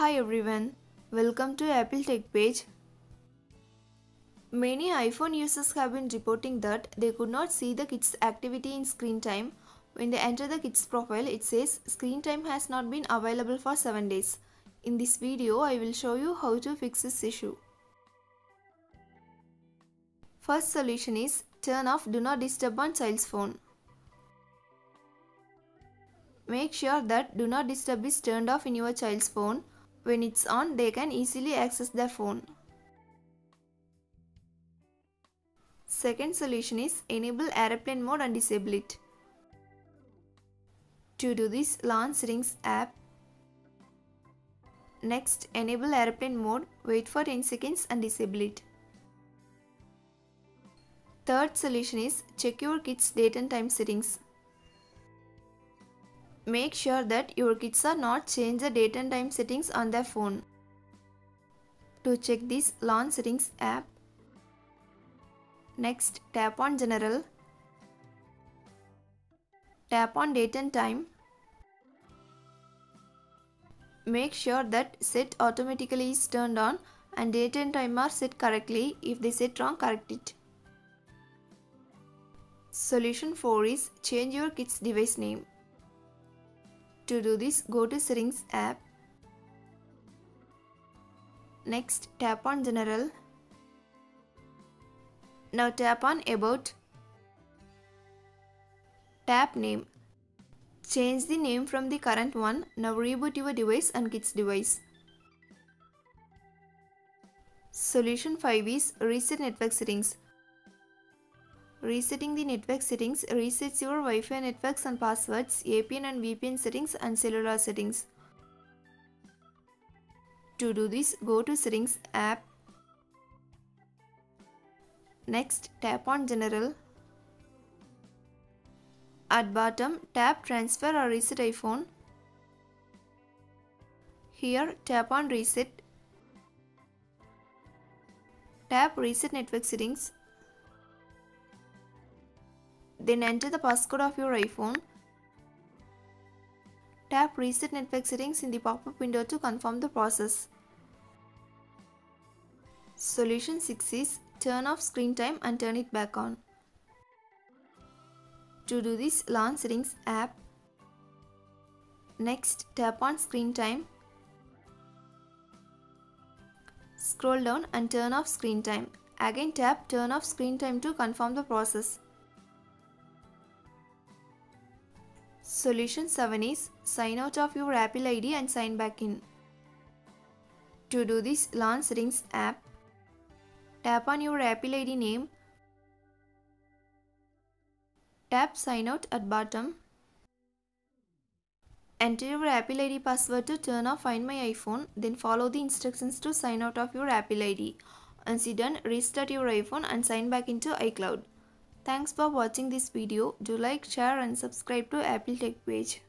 Hi everyone, welcome to Apple TechPage. Many iPhone users have been reporting that they could not see the kids' activity in screen time. When they enter the kids' profile, it says screen time has not been available for 7 days. In this video, I will show you how to fix this issue. First solution is turn off Do Not Disturb on child's phone. Make sure that Do Not Disturb is turned off in your child's phone. When it's on, they can easily access their phone. Second solution is enable airplane mode and disable it. To do this, launch Settings app. Next, enable airplane mode, wait for 10 seconds and disable it. Third solution is check your kids' date and time settings. Make sure that your kids are not change the date and time settings on their phone. To check this, launch Settings app. Next, tap on General. Tap on Date and Time. Make sure that Set Automatically is turned on and date and time are set correctly. If they set wrong, correct it. Solution 4 is change your kid's device name. To do this, go to Settings app. Next, tap on General. Now tap on About. Tap Name. Change the name from the current one. Now reboot your device and kids device. Solution 5 is Reset Network Settings. Resetting the network settings resets your Wi-Fi networks and passwords, APN and VPN settings and cellular settings. To do this, go to Settings app. Next, tap on General. At bottom, tap Transfer or Reset iPhone. Here, tap on Reset. Tap Reset Network Settings. Then enter the passcode of your iPhone. Tap Reset Network Settings in the pop-up window to confirm the process. Solution 6 is turn off screen time and turn it back on. To do this, launch Settings app. Next, tap on Screen Time. Scroll down and turn off screen time. Again tap turn off screen time to confirm the process. Solution 7 is sign out of your Apple ID and sign back in. To do this, launch Settings app. Tap on your Apple ID name. Tap sign out at bottom. Enter your Apple ID password to turn off Find My iPhone, then follow the instructions to sign out of your Apple ID. Once you done, restart your iPhone and sign back into iCloud. Thanks for watching this video. Do like, share and subscribe to Apple TechPage.